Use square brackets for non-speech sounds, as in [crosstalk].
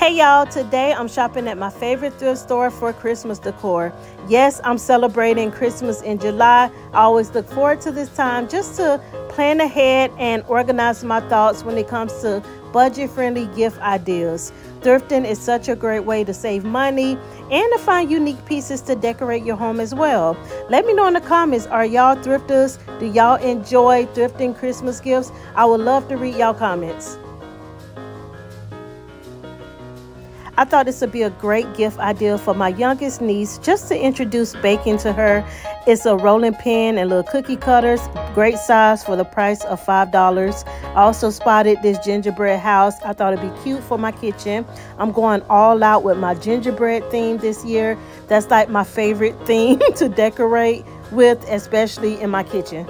Hey y'all, today I'm shopping at my favorite thrift store for Christmas decor. Yes, I'm celebrating Christmas in July. I always look forward to this time just to plan ahead and organize my thoughts when it comes to budget friendly gift ideas. Thrifting is such a great way to save money and to find unique pieces to decorate your home as well. Let me know in the comments are y'all thrifters? Do y'all enjoy thrifting Christmas gifts? I would love to read y'all comments. I thought this would be a great gift idea for my youngest niece just to introduce baking to her. It's a rolling pin and little cookie cutters, great size for the price of $5. I also spotted this gingerbread house. I thought it'd be cute for my kitchen. I'm going all out with my gingerbread theme this year. That's like my favorite [laughs] theme to decorate with, especially in my kitchen.